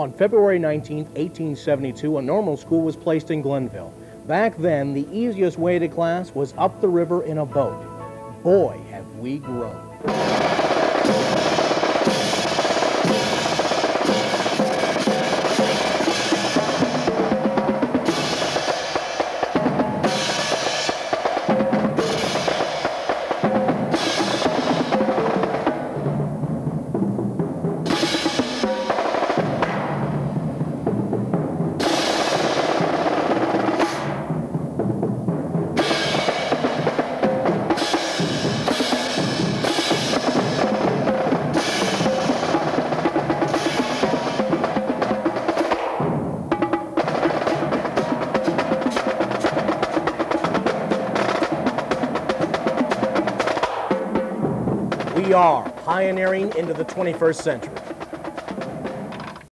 On February 19, 1872, a normal school was placed in Glenville. Back then, the easiest way to class was up the river in a boat. Boy, have we grown. We are pioneering into the 21st century.